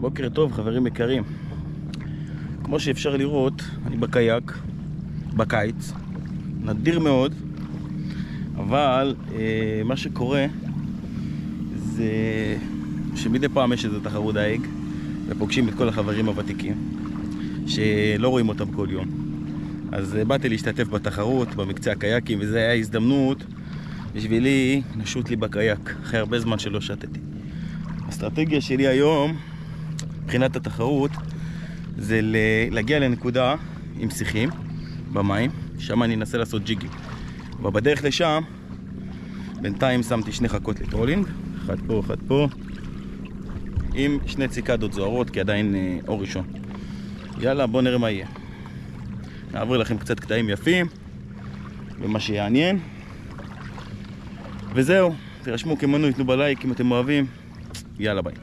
בוקר טוב, חברים יקרים. כמו שאפשר לראות, אני בקייק, בקיץ, נדיר מאוד, אבל אה, מה שקורה זה שמדי פעם יש איזה תחרות דייג ופוגשים את כל החברים הוותיקים שלא רואים אותם כל יום. אז אה, באתי להשתתף בתחרות, במקצה הקייקים, וזו הייתה הזדמנות בשבילי לשוט לי בקייק, אחרי הרבה זמן שלא שטתי. האסטרטגיה שלי היום, מבחינת התחרות, זה להגיע לנקודה עם שיחים במים, שם אני אנסה לעשות ג'יגים. אבל בדרך לשם, בינתיים שמתי שני חכות ל trolling, אחד פה, אחד פה, עם שני ציקדות זוהרות, כי עדיין אה, אור ראשון. יאללה, בואו נראה מה יהיה. נעביר לכם קצת קטעים יפים, ומה שיעניין. וזהו, תירשמו כמנוי, תנו בלייק אם אתם אוהבים. יאללה ביי.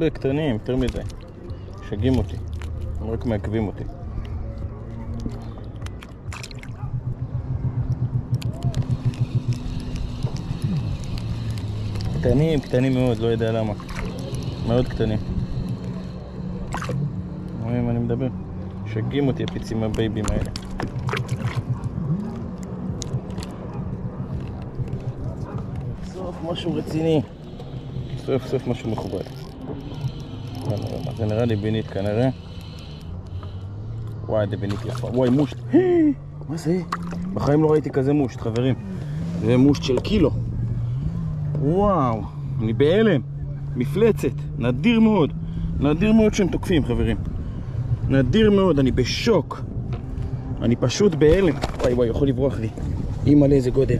הרבה קטנים, יותר מדי. משגעים אותי. הם רק מעכבים אותי. קטנים, קטנים מאוד, לא יודע למה. מאוד קטנים. רואים מה אני מדבר? משגעים אותי הפיצים הבייבים האלה. סוף משהו רציני. סוף סוף משהו מכובד. זה נראה לי בינית כנראה. וואי, זה בינית יפה. וואי, מושט. מה זה? בחיים לא ראיתי כזה מושט, חברים. זה מושט של קילו. וואו, אני בהלם. מפלצת, נדיר מאוד. נדיר מאוד שהם תוקפים, חברים. נדיר מאוד, אני בשוק. אני פשוט בהלם. וואי וואי, יכול לברוח לי. אימא'לה, איזה גודל.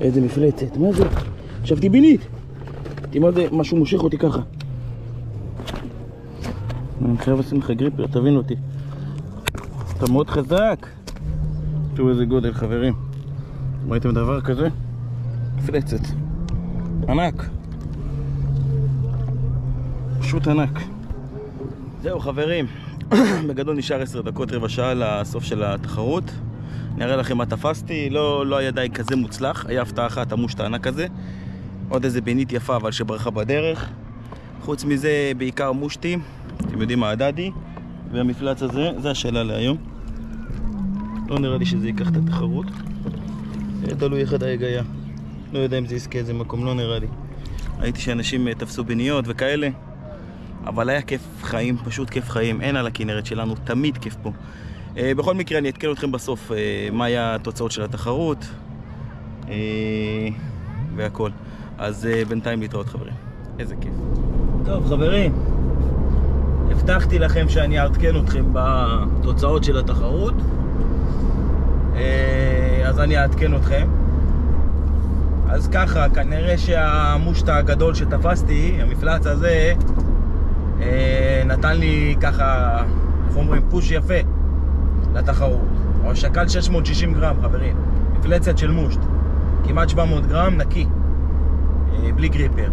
איזה מפלצת. מה זה? חשבתי מה זה, משהו מושך אותי ככה. אני חייב לשים לך גריפר, תבין אותי. אתה מאוד חזק. תראו איזה גודל, חברים. ראיתם דבר כזה? מפלצת. ענק. פשוט ענק. זהו חברים, בגדול נשאר עשר דקות, רבע שעה לסוף של התחרות. נראה לכם מה תפסתי, לא, לא היה די כזה מוצלח, היה הפתעה אחת, המושט הענק הזה. עוד איזה בינית יפה אבל שברחה בדרך. חוץ מזה בעיקר מושטים, אתם יודעים מה הדדי, והמפלץ הזה, זה השאלה להיום. לא נראה לי שזה ייקח את התחרות. תלוי איך הדייג היה. לא יודע אם זה יזכה איזה מקום, לא נראה לי. ראיתי שאנשים אה, תפסו בניות וכאלה, אבל היה כיף חיים, פשוט כיף חיים. אין על הכנרת שלנו, תמיד כיף פה. אה, בכל מקרה, אני אתקן אתכם בסוף אה, מה היה התוצאות של התחרות והכל. אז בינתיים להתראות חברים. איזה כיף. טוב חברים, הבטחתי לכם שאני אעדכן אתכם בתוצאות של התחרות אז אני אעדכן אתכם אז ככה, כנראה שהמושט הגדול שתפסתי, המפלץ הזה, אה, נתן לי ככה, איך אומרים, פוש יפה לתחרות. הוא שקל 660 גרם, חברים. מפלצת של מושט. כמעט 700 גרם, נקי. אה, בלי גריפר.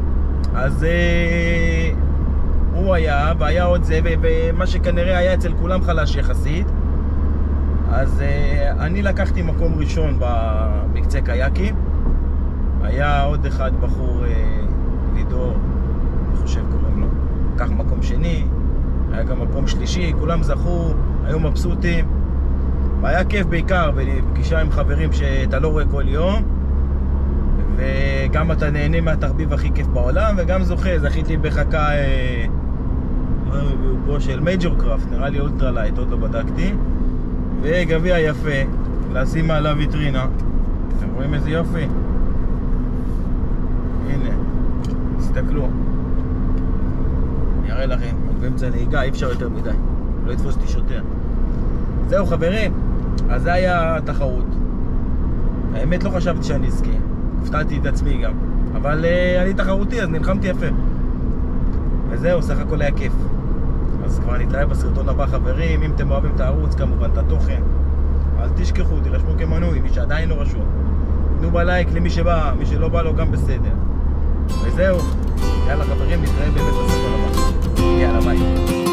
אז אה, הוא היה, והיה עוד זה, ומה שכנראה היה אצל כולם חלש יחסית. אז אה, אני לקחתי מקום ראשון במקצה קייקים. היה עוד אחד בחור, אה, לידור, אני חושב קוראים לו, לקח מקום שני, היה גם מקום שלישי, כולם זכו, היו מבסוטים. והיה כיף בעיקר, בפגישה עם חברים שאתה לא רואה כל יום, וגם אתה נהנה מהתחביב הכי כיף בעולם, וגם זוכה, זכיתי בחכה אה, פה של Major Craft, נראה לי ultra light, עוד לא בדקתי, וגביע יפה, לשים מעליו ויטרינה. אתם רואים איזה יופי? הנה, תסתכלו. אני אראה לכם, אני באמצע נהיגה, אי אפשר יותר מדי, לא יתפוס אותי שוטר. זהו חברים, אז זה היה התחרות. האמת לא חשבתי שאני אזכה, הפתעתי את עצמי גם. אבל uh, אני תחרותי, אז נלחמתי יפה. וזהו, סך הכל היה כיף. אז כבר נתראה בסרטון הבא חברים, אם אתם אוהבים את הערוץ, כמובן את התוכן. אל תשכחו, תירשמו כמנוי, מי שעדיין לא רשום. תנו בלייק למי שבא, מי שלא בא לו גם בסדר. וזהו, יאללה חברים, נתראה באמת בסרטון הבא. יאללה ביי.